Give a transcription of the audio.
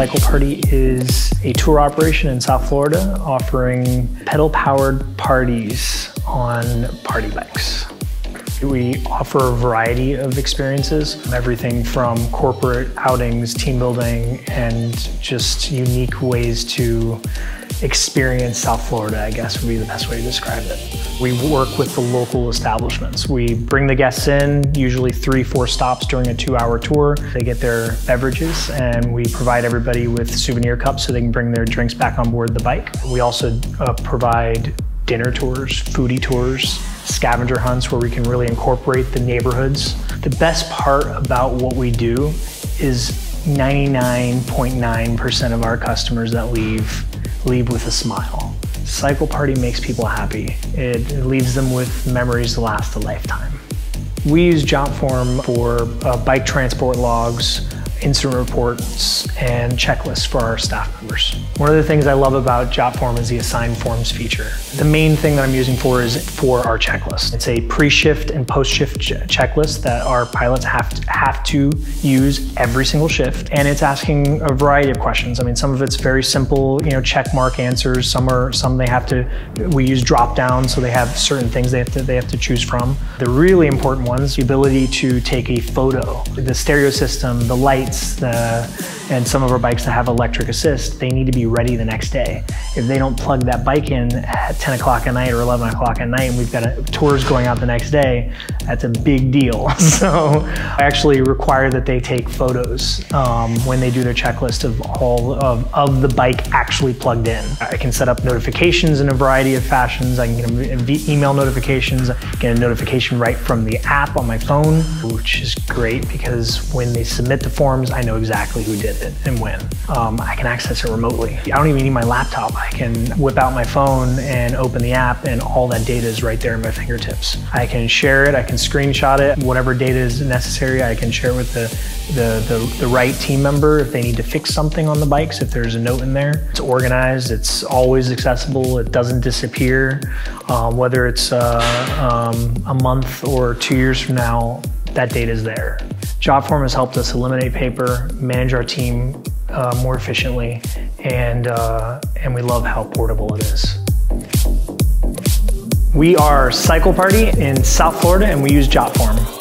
Cycle Party is a tour operation in South Florida offering pedal powered parties on party bikes. We offer a variety of experiences, everything from corporate outings, team building, and just unique ways to experience South Florida, I guess would be the best way to describe it. We work with the local establishments. We bring the guests in, usually three, four stops during a two hour tour. They get their beverages and we provide everybody with souvenir cups so they can bring their drinks back on board the bike. We also uh, provide dinner tours, foodie tours, scavenger hunts where we can really incorporate the neighborhoods. The best part about what we do is 99.9% of our customers that leave leave with a smile. Cycle Party makes people happy. It, leaves them with memories to last a lifetime. We use JotForm for uh, bike transport logs, incident reports, and checklists for our staff members. One of the things I love about JotForm is the assign forms feature. The main thing that I'm using for is for our checklist. It's a pre-shift and post-shift ch checklist that our pilots have to, have to use every single shift, and it's asking a variety of questions. I mean, some of it's very simple, you know, check mark answers. Some are some they have to. We use drop down, so they have certain things they have to they have to choose from. The really important ones: the ability to take a photo, the stereo system, the lights, the and some of our bikes that have electric assist, they need to be ready the next day. If they don't plug that bike in at 10 o'clock at night or 11 o'clock at night and we've got a, tours going out the next day, that's a big deal. So I actually require that they take photos um, when they do their checklist of all of, of the bike actually plugged in. I can set up notifications in a variety of fashions. I can get email notifications, get a notification right from the app on my phone, which is great because when they submit the forms, I know exactly who did it and when. Um, I can access it remotely. I don't even need my laptop. I can whip out my phone and open the app and all that data is right there in my fingertips. I can share it, I can screenshot it, whatever data is necessary, I can share it with the, the, the, the right team member if they need to fix something on the bikes, if there's a note in there. It's organized, it's always accessible, it doesn't disappear. Um, whether it's uh, um, a month or two years from now, that data is there. JotForm has helped us eliminate paper, manage our team uh, more efficiently, and, uh, and we love how portable it is. We are Cycle Party in South Florida and we use JotForm.